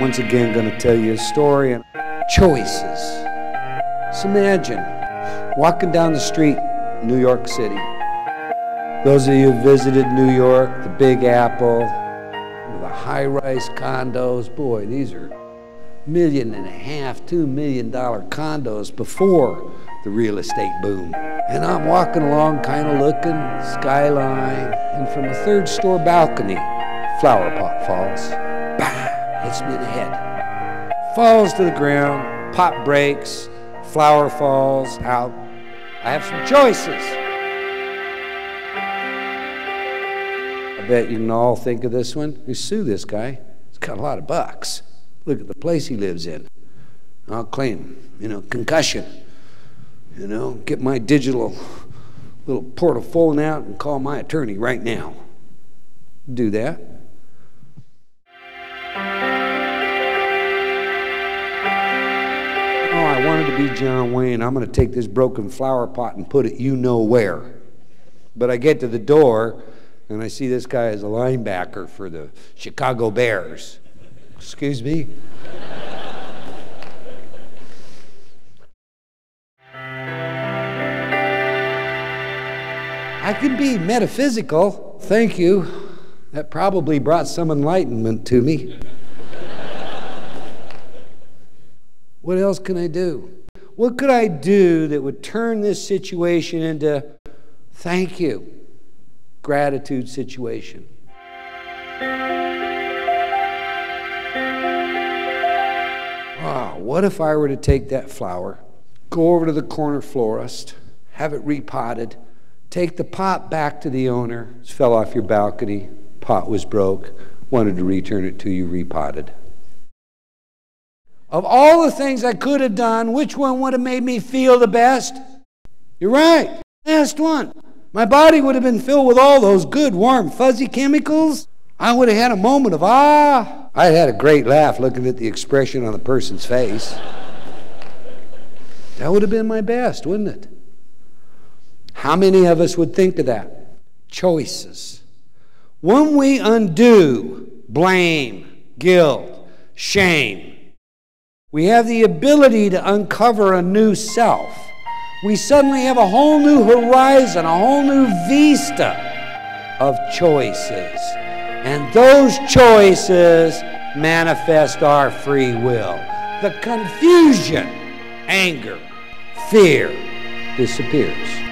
once again going to tell you a story and choices. So imagine walking down the street, New York City. Those of you who visited New York, the Big Apple, the high-rise condos, boy, these are million and a half, two million dollar condos before the real estate boom. And I'm walking along, kind of looking, skyline, and from a third store balcony, flower pot falls. Hits me in the head. Falls to the ground, pot breaks, flower falls out. I have some choices. I bet you can all think of this one. You sue this guy. He's got a lot of bucks. Look at the place he lives in. I'll claim, you know, concussion. You know, get my digital little portfolio out and call my attorney right now. Do that. Be John Wayne. I'm going to take this broken flower pot and put it you know where. But I get to the door and I see this guy as a linebacker for the Chicago Bears. Excuse me? I can be metaphysical. Thank you. That probably brought some enlightenment to me. what else can I do? What could I do that would turn this situation into thank you, gratitude situation? Ah, what if I were to take that flower, go over to the corner florist, have it repotted, take the pot back to the owner, it fell off your balcony, pot was broke, wanted to return it to you repotted. Of all the things I could have done, which one would have made me feel the best? You're right, last one. My body would have been filled with all those good, warm, fuzzy chemicals. I would have had a moment of ah. I had a great laugh looking at the expression on the person's face. That would have been my best, wouldn't it? How many of us would think of that? Choices. When we undo blame, guilt, shame, we have the ability to uncover a new self. We suddenly have a whole new horizon, a whole new vista of choices. And those choices manifest our free will. The confusion, anger, fear disappears.